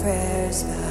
prayers.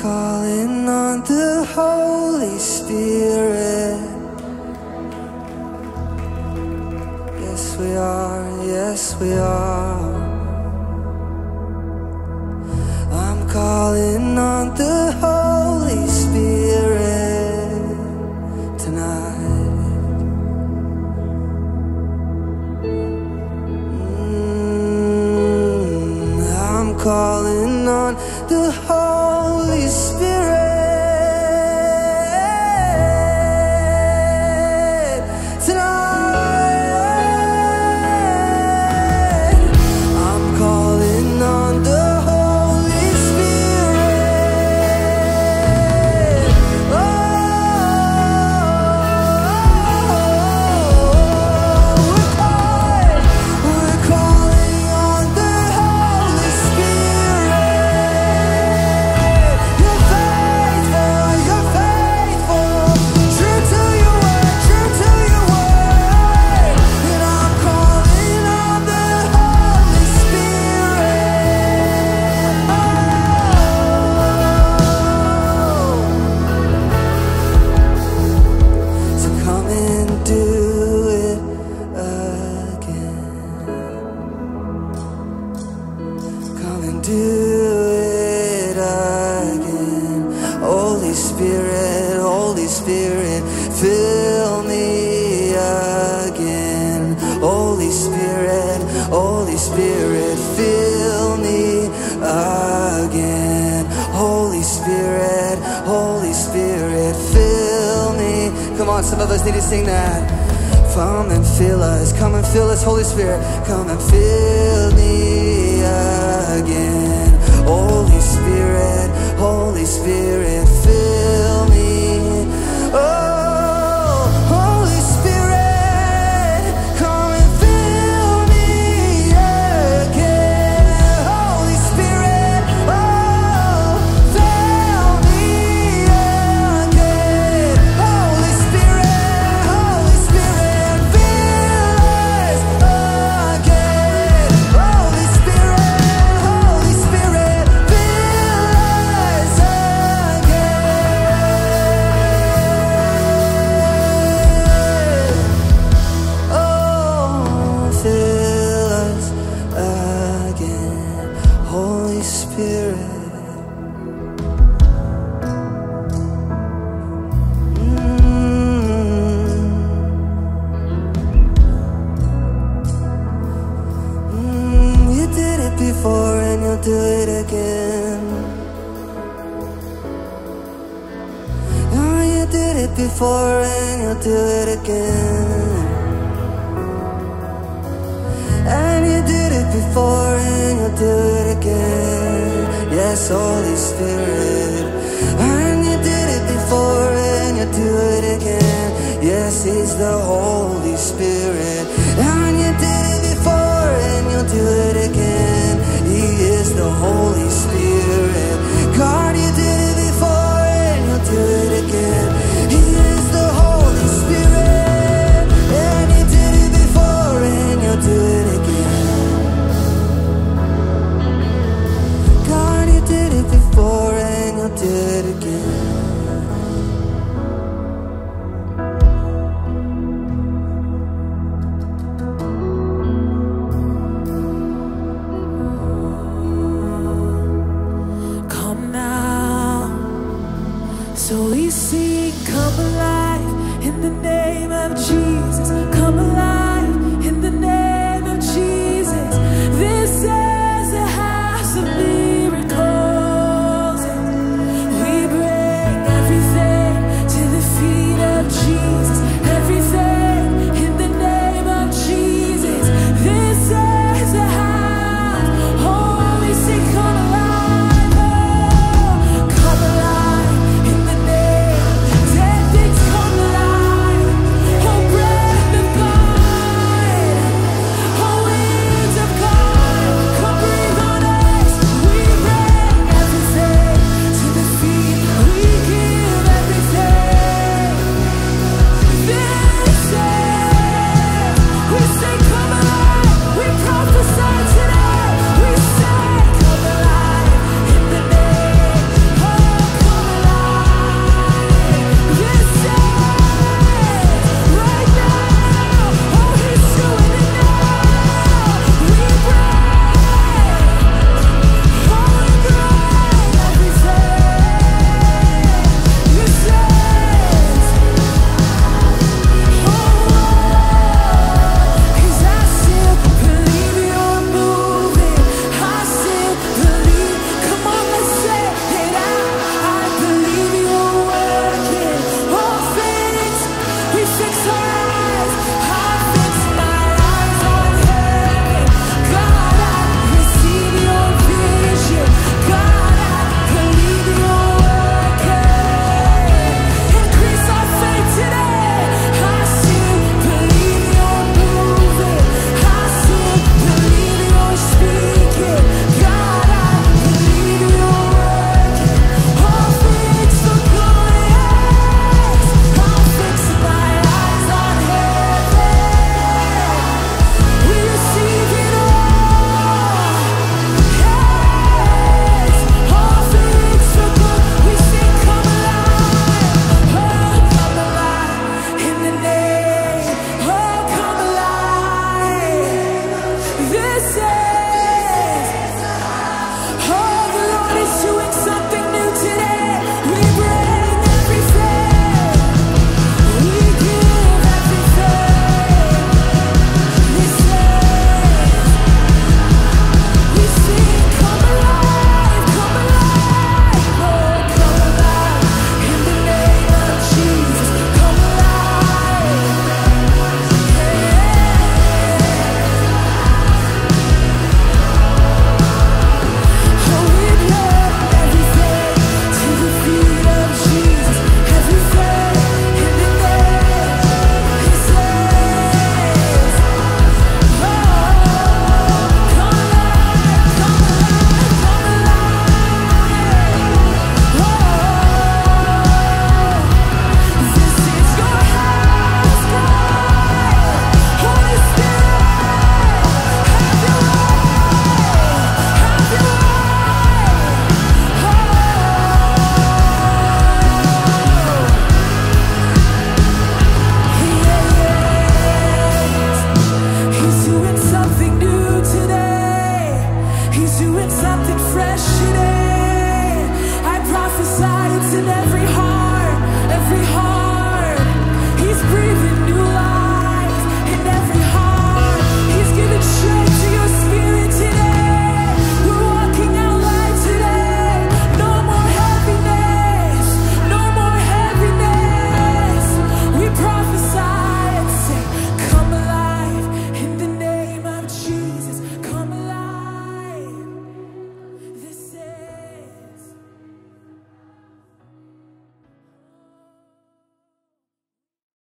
Calling on the Holy Spirit. Yes, we are. Yes, we are. I'm calling on the Holy Spirit tonight. Mm, I'm calling on the Holy Spirit Spirit, fill me again. Holy Spirit, Holy Spirit, fill me again. Holy Spirit, Holy Spirit, fill me. Come on, some of us need to sing that. Come and fill us, come and fill us, Holy Spirit. Come and fill me again. Holy Spirit, Holy Spirit, before and you'll do it again. Oh, you did it before and you'll do it again. And you did it before and you'll do it again. Yes, Holy Spirit. And you did it before and you'll do it again. Yes, He's the Holy Spirit.